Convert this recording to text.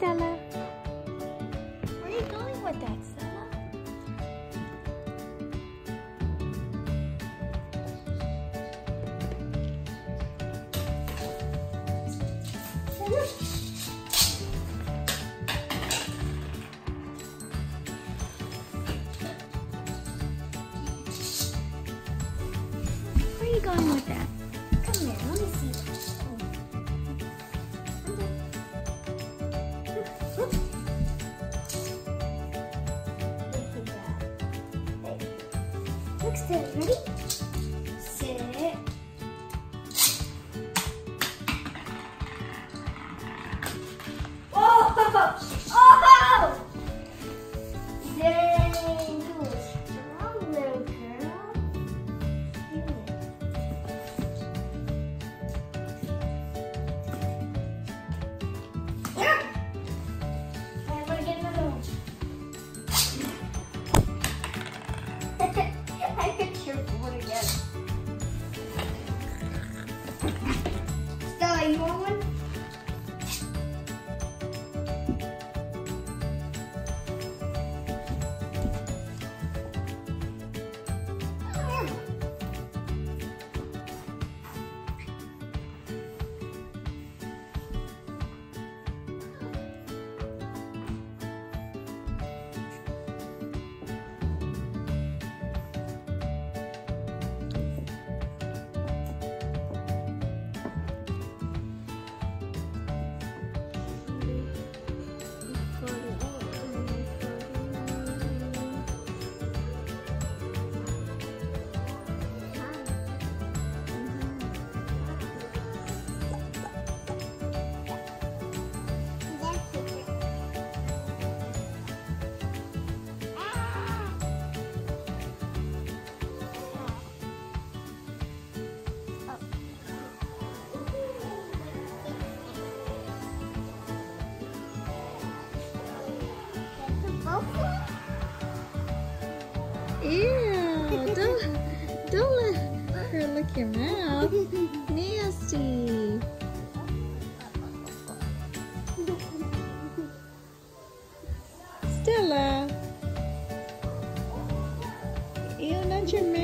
Stella. Where are you going with that, Stella? Where are you going with that? Come here, let me see. Looks good. Ready? Sit. Oh! Oh! oh. oh Stella, you want Ew, don't, don't let her lick your mouth. Nasty. Stella. Ew, not your mouth.